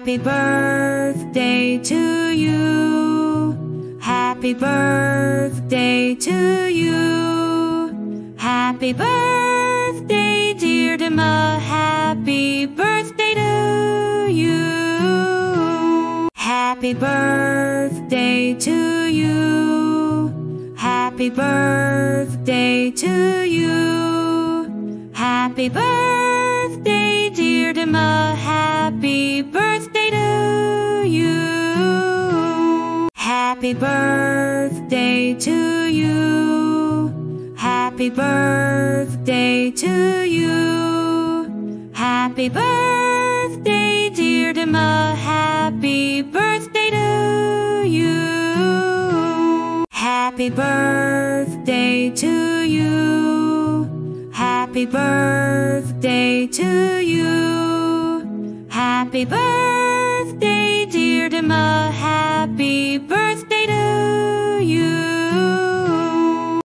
Happy birthday to you. Happy birthday to you. Happy birthday, dear Dima. Happy birthday to you. Happy birthday to you. Happy birthday to you. Happy birthday, dear Dima. Happy birthday to you. Happy birthday to you. Happy birthday, dear Dima. Happy birthday to you. Happy birthday to you. Happy birthday to you. Happy birthday, dear Dima if they do.